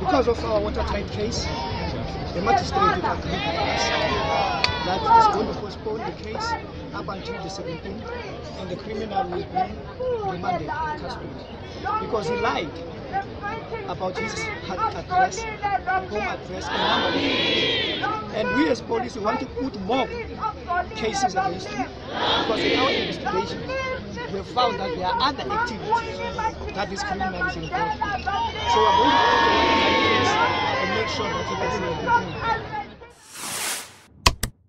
Because of our watertight case, the magistrate did agree with us that is going to postpone the case up until the 17th and the criminal will be remanded in custody. Because he lied about his address, home address, and number. And we as police want to put more cases against him. Because in our investigation we found that there are other activities that this criminal is involved in. So we're going to and make sure that he doesn't